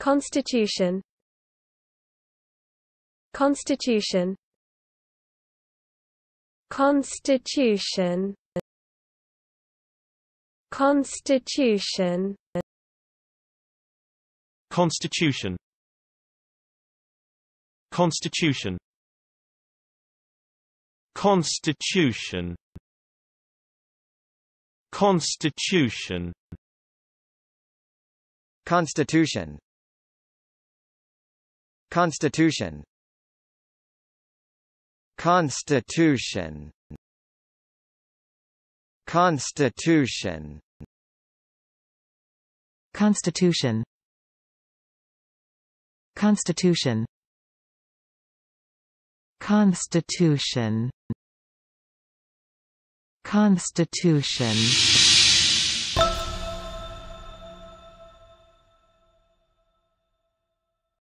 Constitution. Constitution. Constitution. Constitution. Constitution. Constitution. Constitution. Constitution. Constitution Constitution. Constitution. Constitution. Constitution. Constitution. Constitution. Constitution